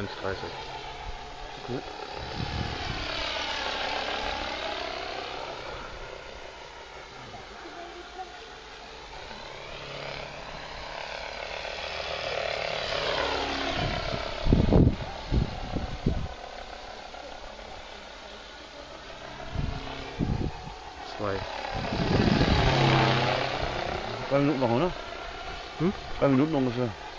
1,30. Gut. Zwei. Drei Minuten noch, oder? Hm? Drei Minuten ungefähr.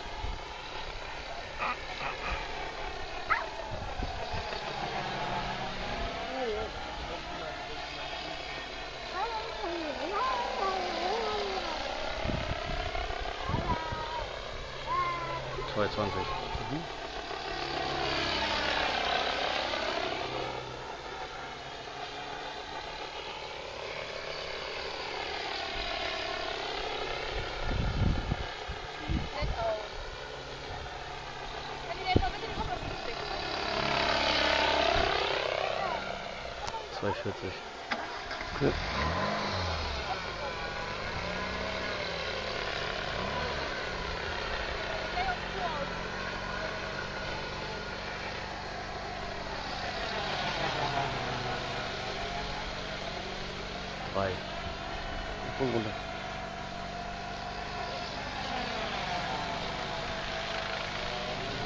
Zwei zwanzig. Zwei vierzig. Okay. Drei. Voll runter.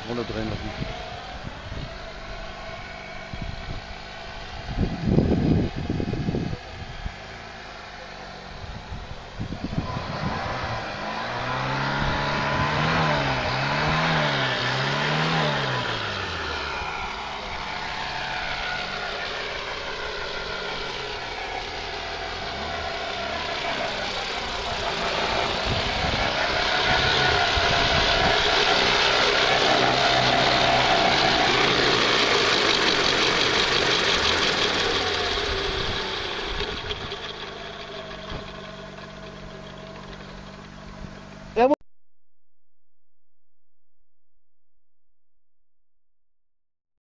Runterdrehen lassen.